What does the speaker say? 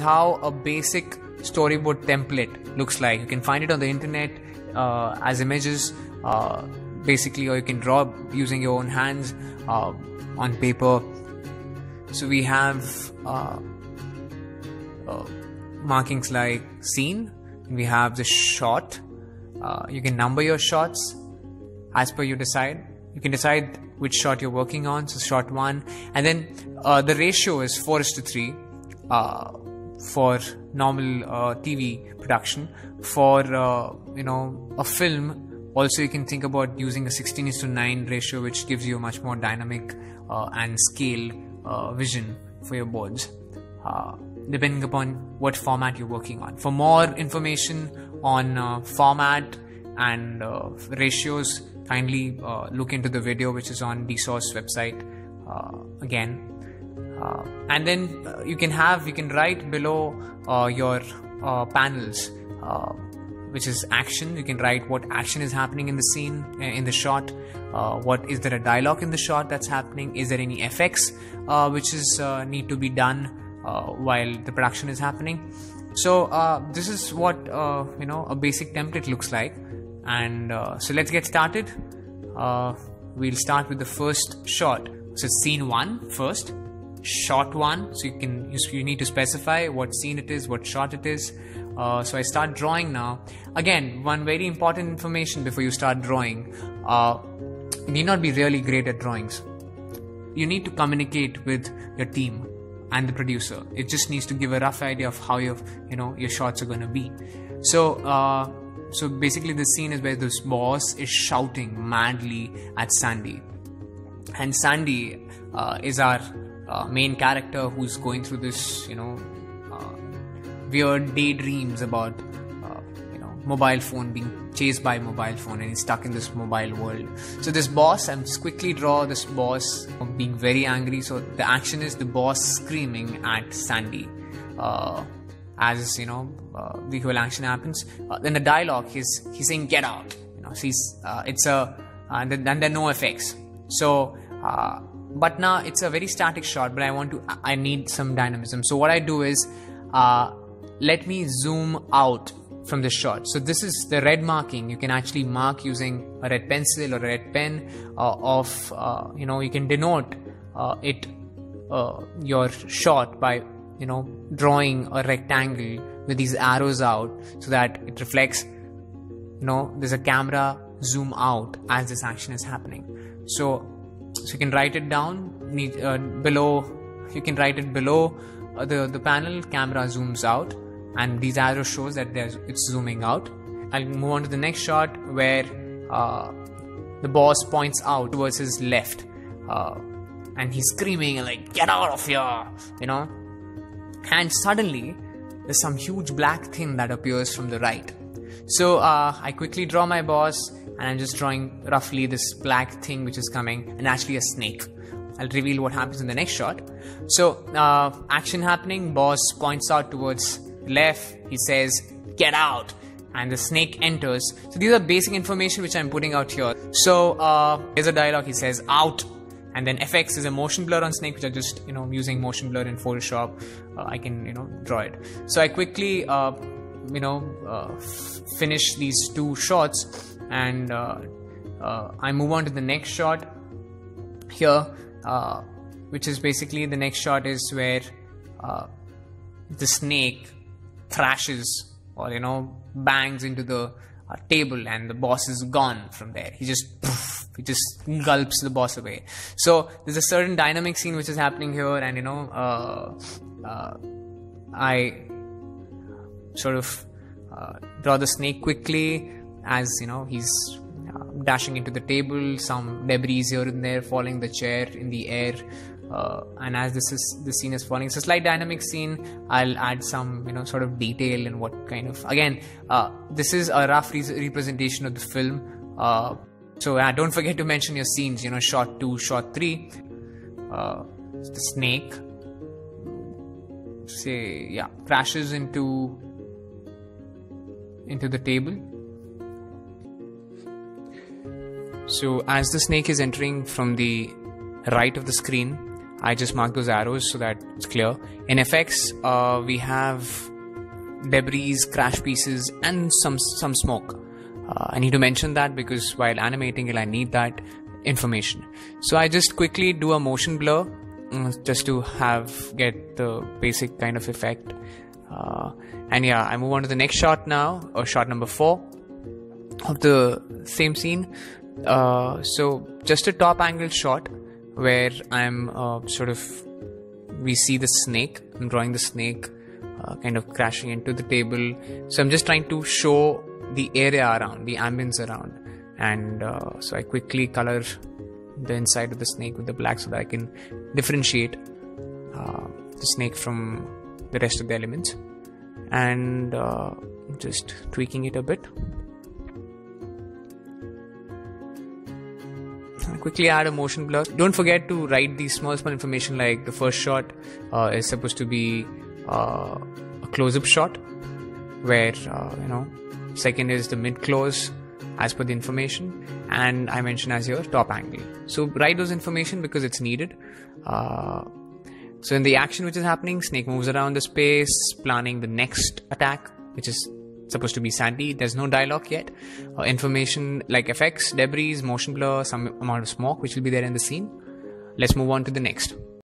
how a basic storyboard template looks like. You can find it on the internet uh, as images, uh, basically, or you can draw using your own hands uh, on paper. So we have uh, uh, markings like scene, we have the shot. Uh, you can number your shots as per you decide. You can decide which shot you're working on, so shot one, and then the ratio is four is to three for normal uh, TV production. For uh, you know a film, also you can think about using a 16 to 9 ratio, which gives you a much more dynamic uh, and scale uh, vision for your boards, uh, depending upon what format you're working on. For more information on uh, format and ratios, kindly look into the video which is on Dsource website. again, uh, and then uh, you can have you can write below uh, your panels which is action. You can write what action is happening in the scene in the shot. What is there a dialogue in the shot that's happening? Is there any effects which is need to be done while the production is happening? So uh, this is what uh, you know a basic template looks like. And uh, so let's get started. We'll start with the first shot. So scene one first short one so you can you, need to specify what scene it is what shot it is. Uh, so I start drawing now. Again one very important information before you start drawing uh, you need not be really great at drawings. You need to communicate with your team and the producer. It just needs to give a rough idea of how your you know your shots are going to be. So uh, so basically the scene is where this boss is shouting madly at sandy. And sandy uh, is our uh, main character who's going through this, you know, uh, weird daydreams about, uh, you know, mobile phone being chased by mobile phone and he's stuck in this mobile world. So this boss, I'm just quickly draw this boss being very angry. So the action is the boss screaming at Sandy. Uh, as you know, uh, the whole action happens. Uh, then the dialogue, he's he's saying "Get out." You know, he's it's a and then, there are no effects. So but now it's a very static shot but i want to i need some dynamism. So what i do is uh, let me zoom out from the shot. So this is the red marking. You can actually mark using a red pencil or a red pen uh, of uh, you know you can denote uh, it uh, your shot by you know drawing a rectangle with these arrows out so that it reflects you know there's a camera zoom out as this action is happening. So so you can write it down uh, below you can write it below uh, the the panel camera zooms out and these arrow shows that there's it's zooming out. I'll move on to the next shot where uh, the boss points out towards his left uh, and he's screaming like get out of here you know? And suddenly there's some huge black thing that appears from the right. So uh, i quickly draw my boss and I'm just drawing roughly this black thing which is coming and actually a snake. I'll reveal what happens in the next shot. So, uh, action happening, boss points out towards left, he says, Get out! And the snake enters. So, these are basic information which I'm putting out here. So, uh, there's a dialogue, he says, Out! And then FX is a motion blur on snake, which I just, you know, using motion blur in Photoshop. Uh, I can, you know, draw it. So, I quickly, uh, you know, uh, finish these two shots and uh, uh, I move on to the next shot here, uh, which is basically the next shot is where the snake thrashes or you know bangs into the uh, table and the boss is gone from there. He just poof, he just gulps the boss away. So there's a certain dynamic scene which is happening here and you know uh, uh, i sort of draw the snake quickly as you know he's uh, dashing into the table some debris here and there falling the chair in the air uh, and as this is the scene is falling it's a slight dynamic scene. I'll add some you know sort of detail and what kind of again uh, this is a rough re- representation of the film. Uh, so uh, don't forget to mention your scenes you know shot 2 shot 3 uh, the snake say yeah crashes into into the table so, as the snake is entering from the right of the screen, I just mark those arrows so that it's clear. In effects, uh, we have debris, crash pieces, and some some smoke. Uh, I need to mention that because while animating it, I need that information. So I just quickly do a motion blur mm, just to have get the basic kind of effect. Uh, and yeah, I move on to the next shot now, or shot number four of the same scene. Uh, so just a top angle shot where I'm uh, sort of we see the snake. I'm drawing the snake uh, kind of crashing into the table. So I'm just trying to show the area around, the ambience around, and uh, so I quickly color the inside of the snake with the black so that I can differentiate uh, the snake from the rest of the elements, and uh, just tweaking it a bit. Quickly add a motion blur. Don't forget to write the small, small information like the first shot uh, is supposed to be uh, a close-up shot, where uh, you know, second is the mid close as per the information, and I mention as your top angle. So write those information because it's needed. Uh, so in the action which is happening, Snake moves around the space, planning the next attack, which is supposed to be Sandy. There's no dialogue yet. Uh, information like effects, debris, motion blur, some amount of smoke, which will be there in the scene. Let's move on to the next.